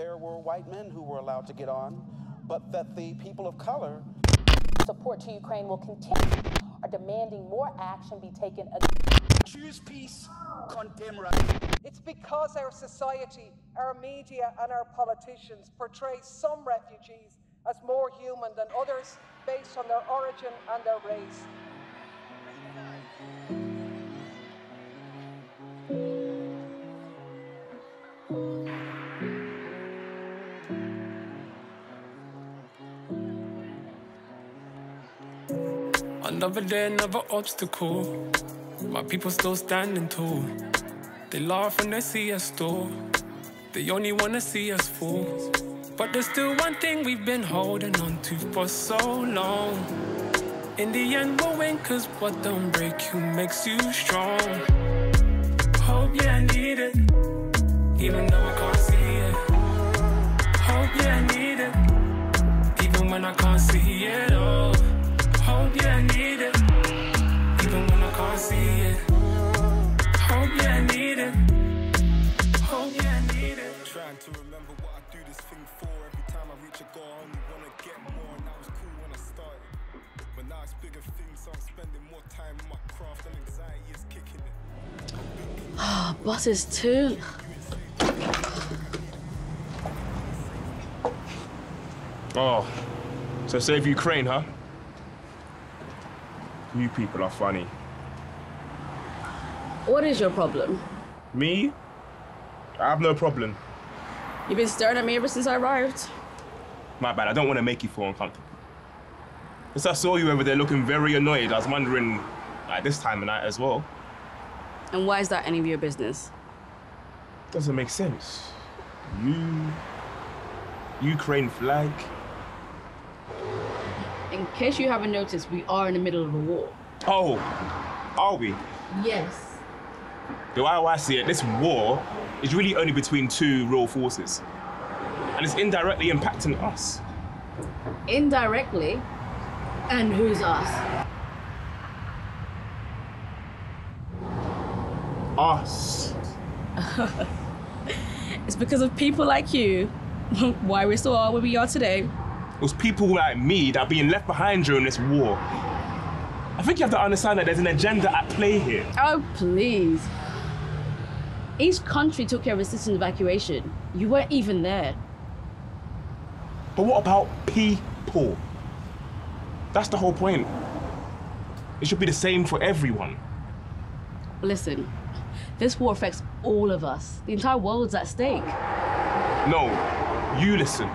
there were white men who were allowed to get on, but that the people of color. Support to Ukraine will continue, are demanding more action be taken against. Choose peace, condemn racism. It's because our society, our media, and our politicians portray some refugees as more human than others based on their origin and their race. Another day, another obstacle. My people still standing tall. They laugh when they see us store. They only wanna see us fall. But there's still one thing we've been holding on to for so long. In the end, we'll win, cause what don't break you makes you strong. Hope, I need it. Even though Buses too. Oh, so save Ukraine, huh? You people are funny. What is your problem? Me? I have no problem. You've been staring at me ever since I arrived. My bad, I don't want to make you feel uncomfortable. Since I saw you over there looking very annoyed, I was wondering, like this time of night as well. And why is that any of your business? Doesn't make sense. You. Ukraine flag. In case you haven't noticed, we are in the middle of a war. Oh, are we? Yes. The way I see it, this war is really only between two real forces. And it's indirectly impacting us. Indirectly. And who's us? Us. It's because of people like you why we still are where we are today. It was people like me that are being left behind during this war. I think you have to understand that there's an agenda at play here. Oh, please. Each country took care of its citizen evacuation. You weren't even there. But what about people? That's the whole point. It should be the same for everyone. Listen, this war affects all of us. The entire world's at stake. No, you listen.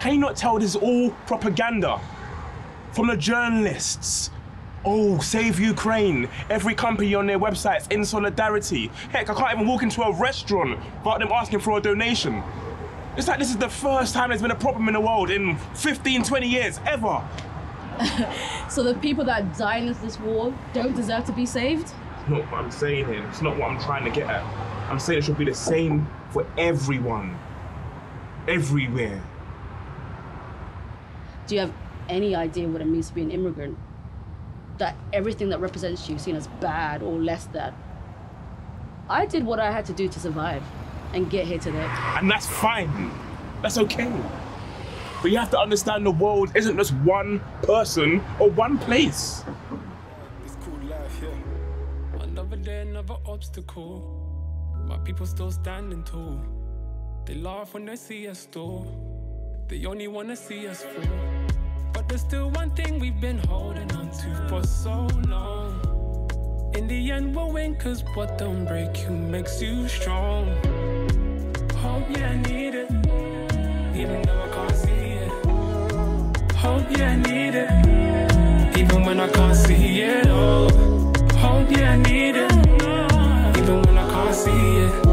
Can you not tell this is all propaganda? From the journalists. Oh, save Ukraine. Every company on their websites in solidarity. Heck, I can't even walk into a restaurant without them asking for a donation. It's like this is the first time there's been a problem in the world in 15, 20 years, ever. So the people that died in this war don't deserve to be saved? It's not what I'm saying here. It's not what I'm trying to get at. I'm saying it should be the same for everyone. Everywhere. Do you have any idea what it means to be an immigrant? That everything that represents you is seen as bad or less than. I did what I had to do to survive and get here today. And that's fine. That's okay. But you have to understand the world isn't just one person or one place. It's cool life, yeah. Another day, another obstacle. My people still standing tall. They laugh when they see us store. They only wanna see us fall. But there's still one thing we've been holding on to for so long. In the end, we'll win, cause what don't break you makes you strong. Hope yeah, I need it. Even though I can't see it. Hope yeah, I need it. Even when I can't see it. Oh. Hope yeah, I need it. Even when I can't see it.